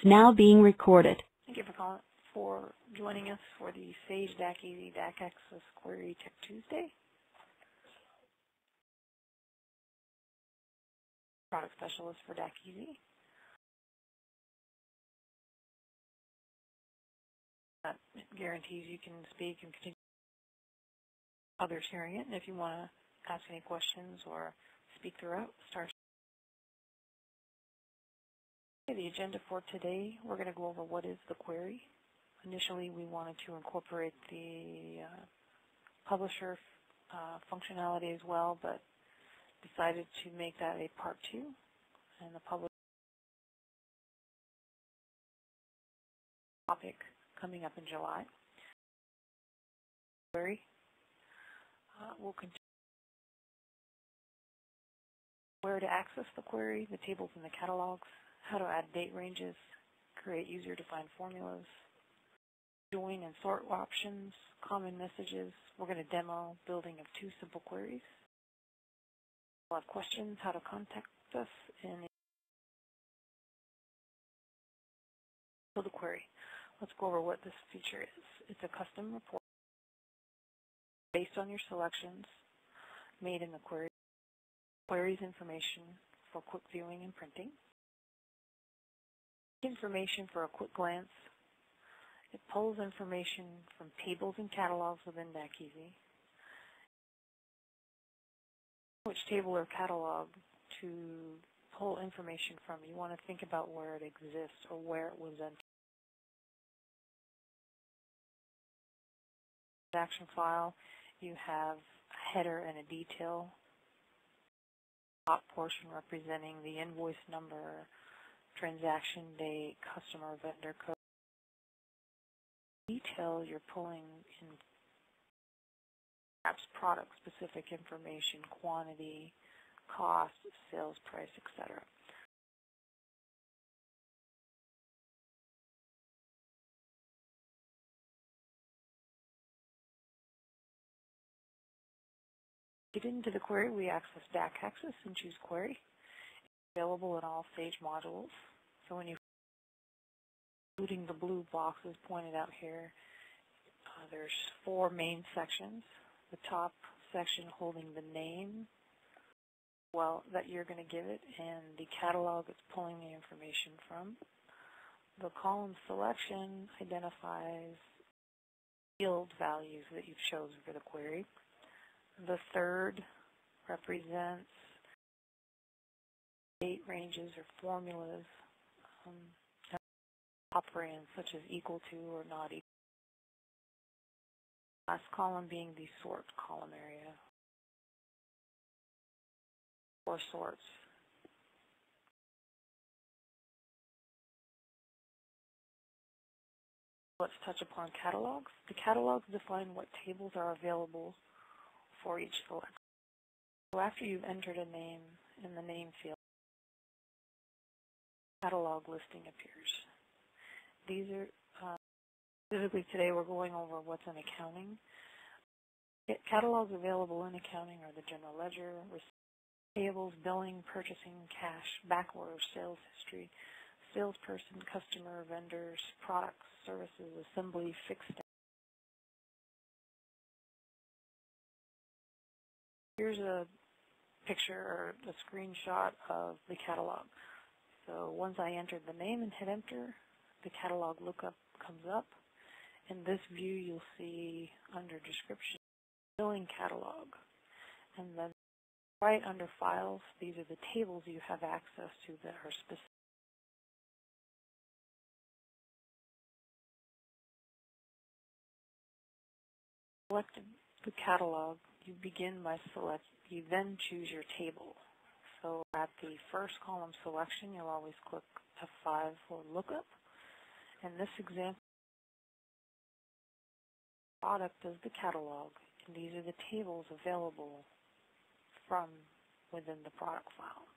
is now being recorded. Thank you for calling, for joining us for the Sage DacEasy DAC Access Query Tech Tuesday. Product specialist for DAC Easy. That guarantees you can speak and continue others hearing it. And if you want to ask any questions or speak throughout, star the agenda for today, we're going to go over what is the query. Initially, we wanted to incorporate the uh, publisher uh, functionality as well, but decided to make that a part two, and the publisher topic coming up in July. Query. Uh, we'll continue where to access the query, the tables and the catalogs, how to add date ranges, create user-defined formulas, join and sort options, common messages. We're going to demo building of two simple queries. We'll have questions, how to contact us, and so the query. Let's go over what this feature is. It's a custom report based on your selections made in the query. Queries information for quick viewing and printing information for a quick glance. It pulls information from tables and catalogs within DacEasy. Which table or catalog to pull information from. You want to think about where it exists or where it was entered. Action file, you have a header and a detail. Top portion representing the invoice number, transaction date, customer vendor code. Detail you're pulling in perhaps product specific information, quantity, cost, sales price, etc. Get into the query, we access DAC access and choose query It's available in all Sage modules. So when you including the blue boxes pointed out here, uh, there's four main sections. The top section holding the name well that you're going to give it and the catalog it's pulling the information from. The column selection identifies field values that you've chosen for the query. The third represents date ranges or formulas um, operands such as equal to or not equal. Last column being the sort column area or sorts. Let's touch upon catalogs. The catalogs define what tables are available for each select. So after you've entered a name in the name field, catalog listing appears. These are, uh, specifically today we're going over what's in accounting. Catalogs available in accounting are the general ledger, payables, billing, purchasing, cash, back orders, sales history, salesperson, customer, vendors, products, services, assembly, fixed. Here's a picture or a screenshot of the catalog. So once I entered the name and hit enter, the catalog lookup comes up. In this view, you'll see under description, billing catalog. And then right under files, these are the tables you have access to that are specific. Selected the catalog, you begin by select, you then choose your table. So at the first column selection, you'll always click F5 for lookup. In this example, product is the catalog, and these are the tables available from within the product file.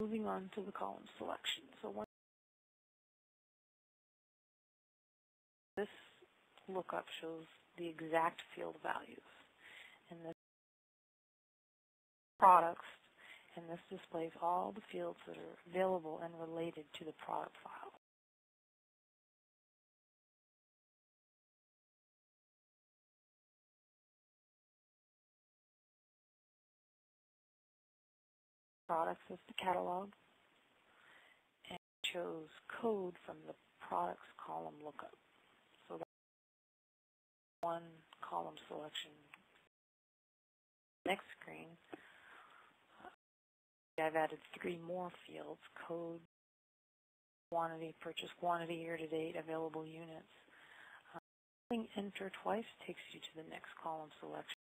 Moving on to the column selection. So once this lookup shows the exact field values. And the products and this displays all the fields that are available and related to the product file. Products is the catalog, and chose code from the products column lookup. One column selection. Next screen, I've added three more fields, code, quantity, purchase quantity, year-to-date, available units. Um, enter twice takes you to the next column selection.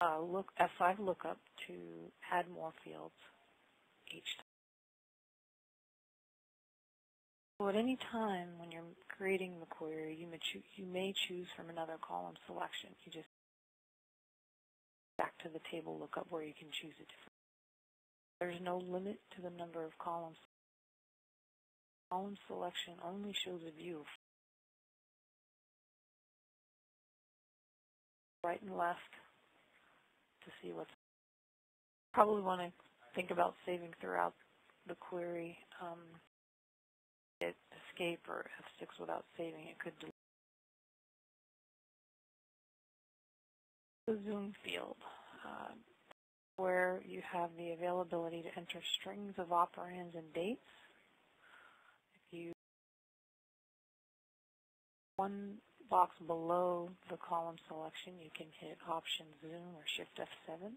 Uh, look F5 lookup to add more fields each time. So at any time when you're creating the query, you may, you may choose from another column selection. You just back to the table lookup where you can choose a different. There's no limit to the number of columns. Column selection only shows a view right and left to see what's probably want to think about saving throughout the query. Um, hit escape or F6 without saving it could delete the zoom field uh, where you have the availability to enter strings of operands and dates. If you one box below the column selection, you can hit Option Zoom or Shift F7.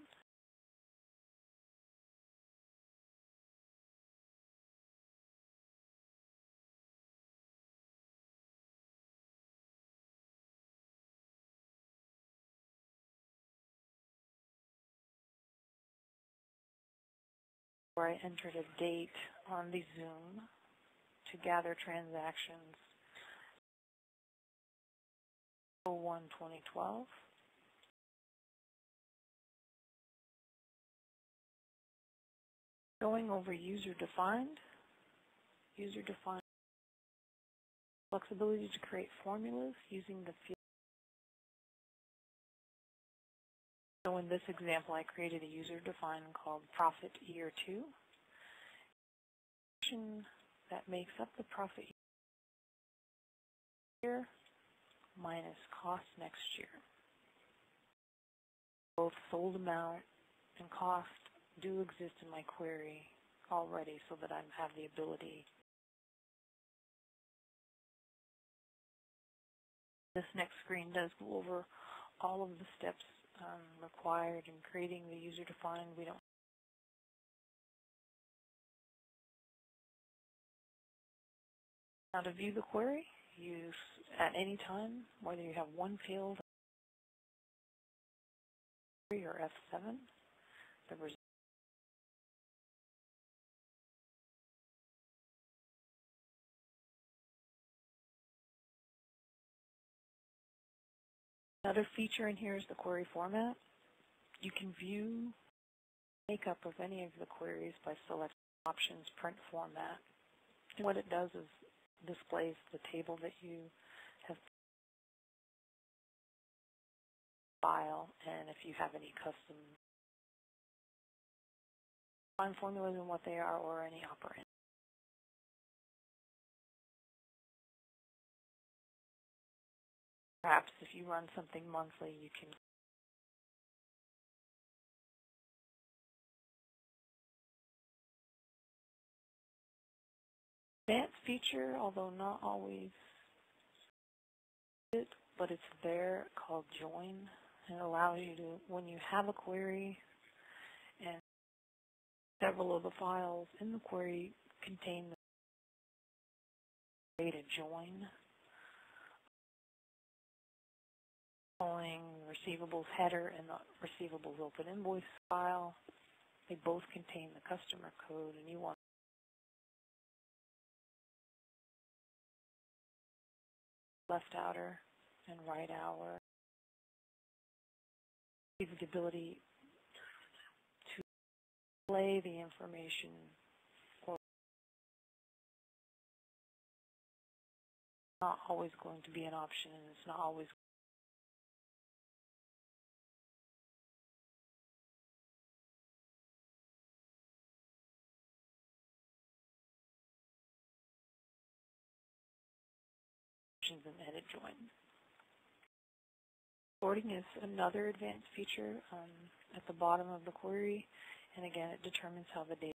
Where I entered a date on the Zoom to gather transactions 01 2012. Going over user defined, user defined flexibility to create formulas using the field. In this example, I created a user defined called profit year two. That makes up the profit year minus cost next year. Both sold amount and cost do exist in my query already so that I have the ability. This next screen does go over all of the steps um, required in creating the user-defined. We don't Now to view the query, use at any time, whether you have one field or F7, the result Another feature in here is the query format. You can view makeup of any of the queries by selecting options print format. And what it does is displays the table that you have file and if you have any custom find formulas and what they are or any operand. Perhaps if you run something monthly, you can advanced feature, although not always it, but it's there called join. It allows you to, when you have a query and several of the files in the query contain the data join calling receivables header and the receivables open invoice file. They both contain the customer code and you want left outer and right. Give the ability to display the information or not always going to be an option and it's not always options and edit join. Sorting is another advanced feature um, at the bottom of the query, and again, it determines how the data.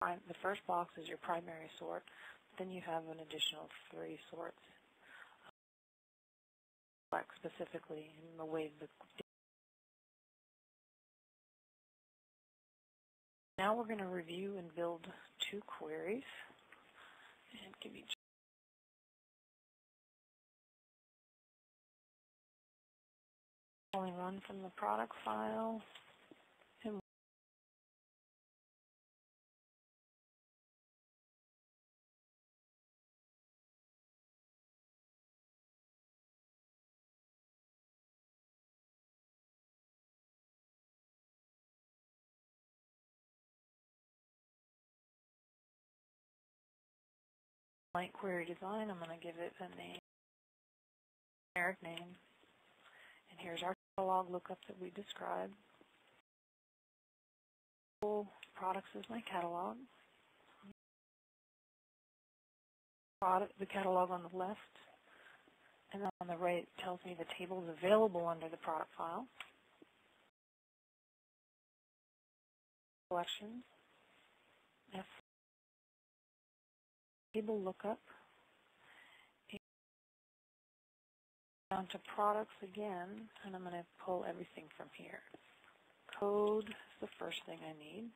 The first box is your primary sort, then you have an additional three sorts specifically in the way the Now we're going to review and build two queries give each only one from the product file blank query design. I'm going to give it a name, generic name. And here's our catalog lookup that we described. Products is my catalog. Product, the catalog on the left, and on the right tells me the tables available under the product file. Collections, F table lookup. Down to products again, and I'm going to pull everything from here. Code is the first thing I need.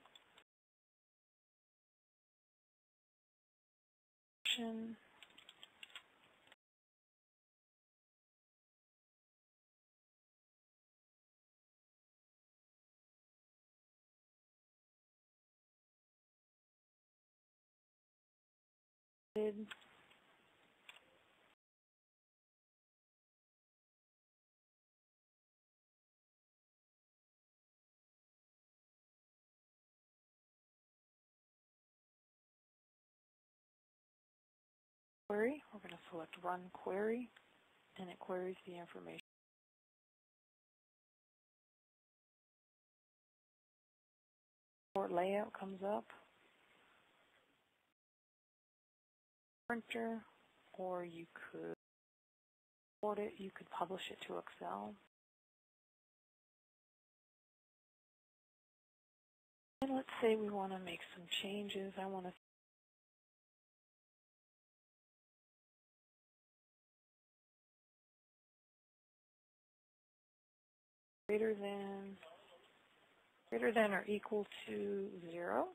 Query. We're going to select run query and it queries the information. Or layout comes up. Printer or you could import it, you could publish it to Excel. And let's say we want to make some changes. I want to greater than greater than or equal to zero.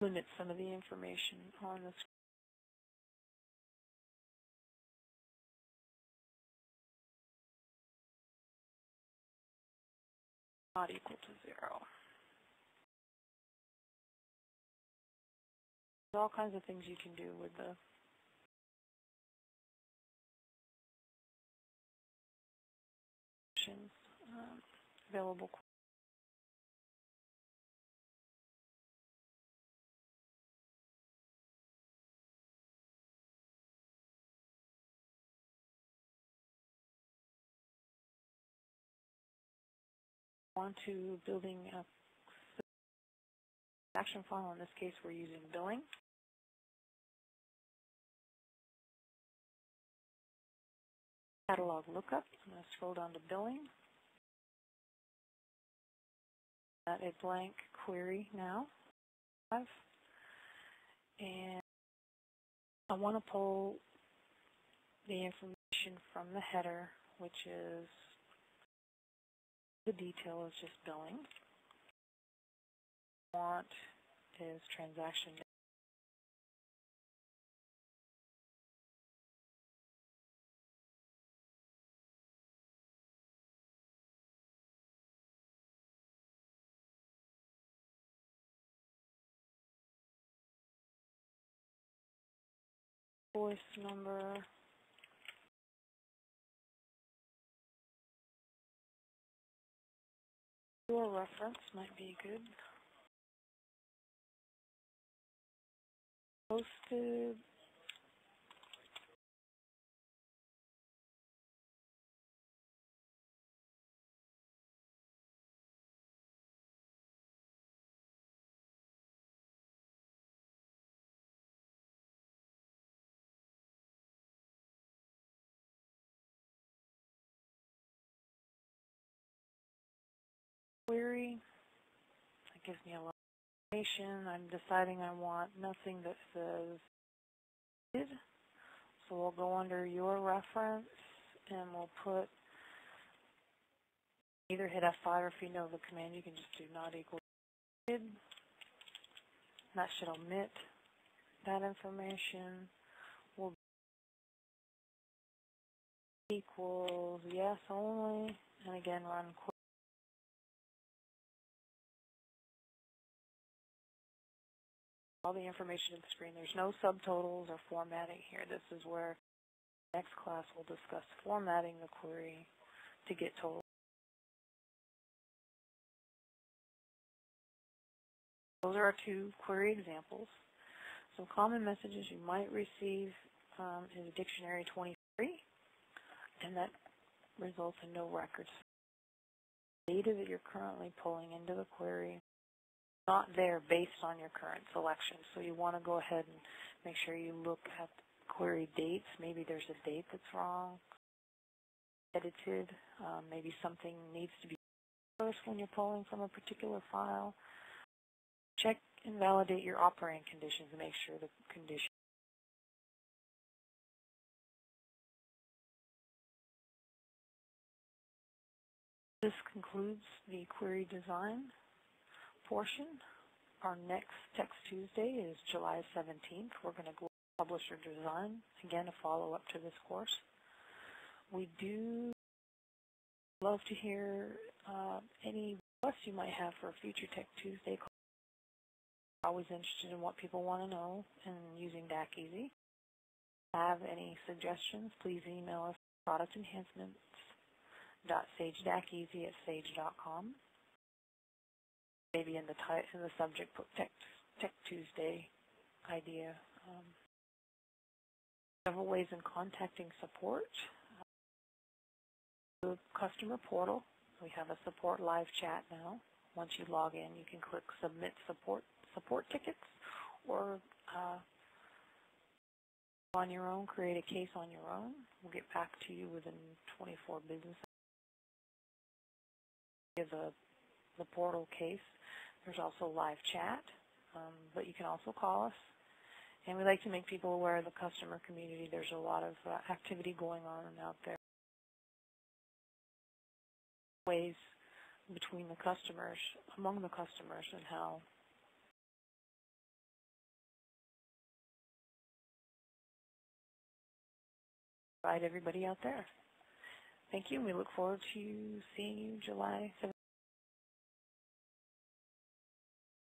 Limit some of the information on the screen. Not equal to zero. There's all kinds of things you can do with the um, available. On to building a action file. In this case, we're using billing. catalog lookup. I'm going to scroll down to billing. Got a blank query now. And I want to pull the information from the header, which is the detail is just billing. Want is transaction invoice number. Your reference might be good. Posted gives me a lot of information. I'm deciding I want nothing that says did. So we'll go under your reference and we'll put either hit F5 or if you know the command you can just do not equal. That should omit that information. Will equals yes only and again run all the information in the screen. There's no subtotals or formatting here. This is where next class we'll discuss formatting the query to get total. Those are our two query examples. Some common messages you might receive um, is dictionary 23, and that results in no records. Data that you're currently pulling into the query not there based on your current selection. So you want to go ahead and make sure you look at query dates. Maybe there's a date that's wrong, edited. Um, maybe something needs to be first when you're pulling from a particular file. Check and validate your operating conditions and make sure the condition This concludes the query design portion. Our next Tech Tuesday is July 17th. We're going to go publisher design, again a follow-up to this course. We do love to hear uh, any requests you might have for a future Tech Tuesday call. Always interested in what people want to know and using DacEasy. Have any suggestions, please email us productenhancements.sagedaceasy at sage.com maybe in the in the subject put Tech, Tech Tuesday idea. Um, several ways in contacting support. The customer portal, we have a support live chat now. Once you log in, you can click submit support support tickets or uh, on your own, create a case on your own. We'll get back to you within 24 business hours. The, the portal case there's also live chat, um, but you can also call us. And we like to make people aware of the customer community. There's a lot of uh, activity going on out there. Ways between the customers, among the customers, and how provide everybody out there. Thank you, and we look forward to seeing you July 17th.